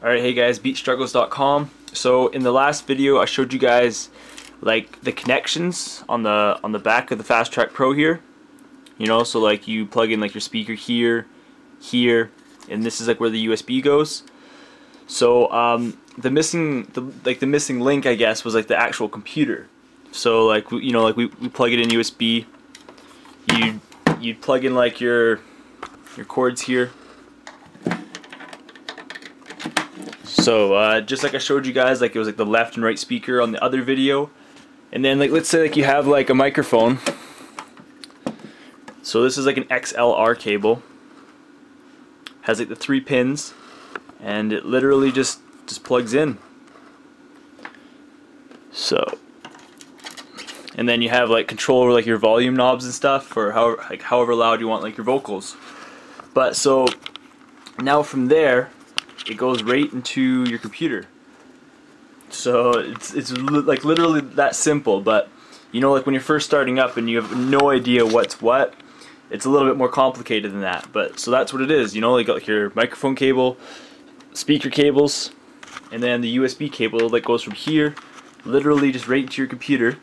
Alright, hey guys, beatstruggles.com. So in the last video I showed you guys like the connections on the on the back of the Fast Track Pro here. You know, so like you plug in like your speaker here, here, and this is like where the USB goes. So um, the missing the like the missing link I guess was like the actual computer. So like you know like we, we plug it in USB. You you plug in like your your cords here So uh, just like I showed you guys, like it was like the left and right speaker on the other video, and then like let's say like you have like a microphone. So this is like an XLR cable. Has like the three pins, and it literally just just plugs in. So, and then you have like control over like your volume knobs and stuff, or however like however loud you want like your vocals. But so now from there it goes right into your computer. So it's it's li like literally that simple. But you know, like when you're first starting up and you have no idea what's what, it's a little bit more complicated than that. But so that's what it is. You know, like, your microphone cable, speaker cables, and then the USB cable that goes from here, literally just right into your computer.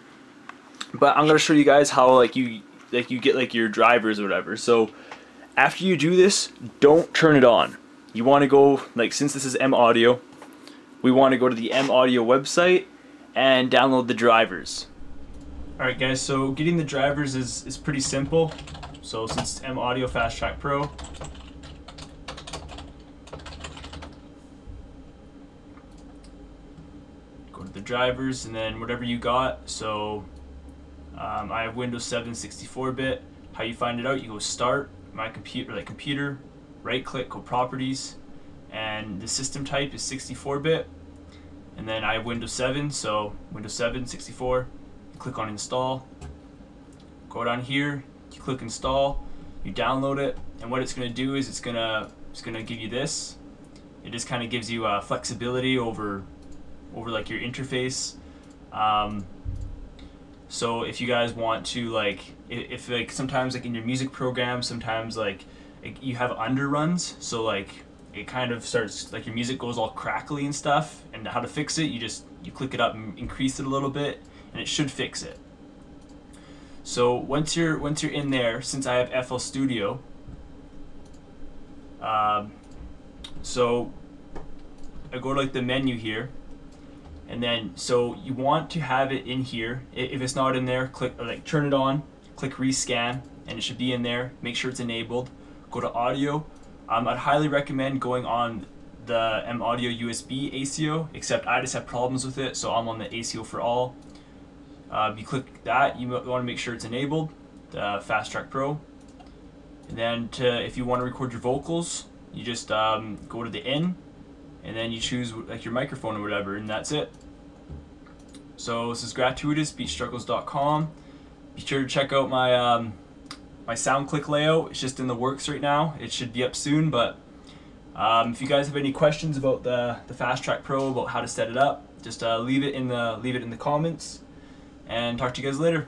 But I'm gonna show you guys how like you like you get like your drivers or whatever. So after you do this, don't turn it on you want to go, like since this is M Audio, we want to go to the M Audio website and download the drivers. Alright guys, so getting the drivers is, is pretty simple. So since M Audio Fast Track Pro, go to the drivers and then whatever you got. So um, I have Windows 7 64-bit. How you find it out, you go start, my computer, like computer, right click, go properties, and the system type is 64-bit. And then I have Windows 7, so Windows 7, 64, click on install, go down here, you click install, you download it, and what it's going to do is it's going to it's to give you this. It just kind of gives you uh, flexibility over over like your interface. Um, so if you guys want to like, if, if like sometimes like in your music program, sometimes like you have underruns, so like it kind of starts like your music goes all crackly and stuff. And how to fix it? You just you click it up and increase it a little bit, and it should fix it. So once you're once you're in there, since I have FL Studio, um, so I go to like the menu here, and then so you want to have it in here. If it's not in there, click like turn it on, click rescan, and it should be in there. Make sure it's enabled go to audio. Um, I'd highly recommend going on the M Audio USB ASIO, except I just have problems with it, so I'm on the ASIO4ALL. Uh, you click that, you want to make sure it's enabled, the Fast Track Pro. And then to, if you want to record your vocals, you just um, go to the in, and then you choose like your microphone or whatever, and that's it. So this is GratuiTous, beatstruggles.com. Be sure to check out my um, my SoundClick layout. It's just in the works right now. It should be up soon, but um, if you guys have any questions about the, the Fast Track Pro, about how to set it up, just uh, leave it in the leave it in the comments, and talk to you guys later.